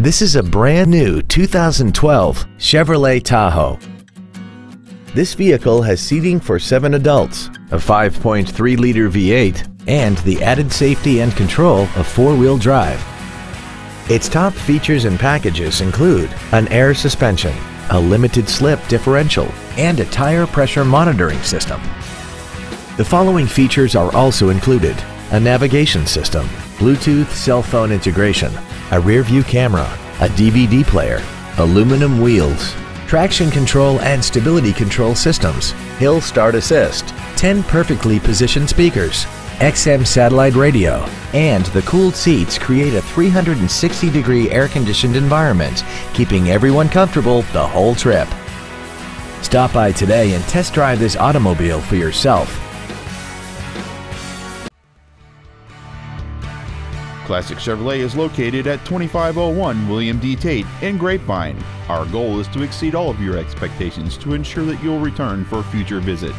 This is a brand new 2012 Chevrolet Tahoe. This vehicle has seating for seven adults, a 5.3-liter V8, and the added safety and control of four-wheel drive. Its top features and packages include an air suspension, a limited slip differential, and a tire pressure monitoring system. The following features are also included. A navigation system, Bluetooth cell phone integration, a rear view camera, a DVD player, aluminum wheels, traction control and stability control systems, hill start assist, 10 perfectly positioned speakers, XM satellite radio, and the cooled seats create a 360 degree air conditioned environment, keeping everyone comfortable the whole trip. Stop by today and test drive this automobile for yourself. Classic Chevrolet is located at 2501 William D. Tate in Grapevine. Our goal is to exceed all of your expectations to ensure that you'll return for future visits.